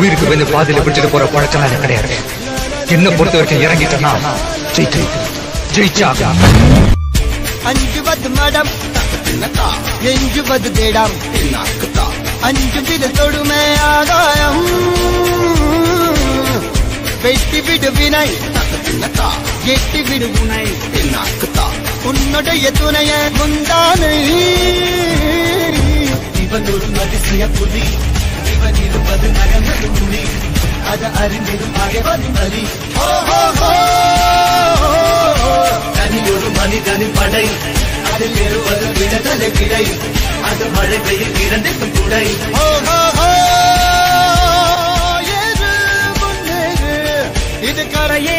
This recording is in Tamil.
உயிருக்கு வந்து பாதியில பிடிச்சிட்டு போற பழக்கம் எனக்கு கிடையாது. என்ன பொறுத்த வரைக்கும் இறங்கிட்டேன்னா ஜெயிச்சு ஜெயிச்சா அஞ்சுவது மடம் எஞ்சுவது திடம். அஞ்சுவது தொடுமை ஆகாயம். வெட்டி விடு வினை. எட்டி விடு உனை. உன்னுடைய துணைய முந்தானை இவன் ஒரு அதிசய புலி. இவன் இருப்பது நகங்கள் அது அறிந்திடும் அகைவன் பலி தனியொரு ஒரு மனிதனின் படை. அதில் ஏறுவது விடுதலை கிடை அது மழை பெய்யும் இரண்டுக்கும் துடை இது கரையே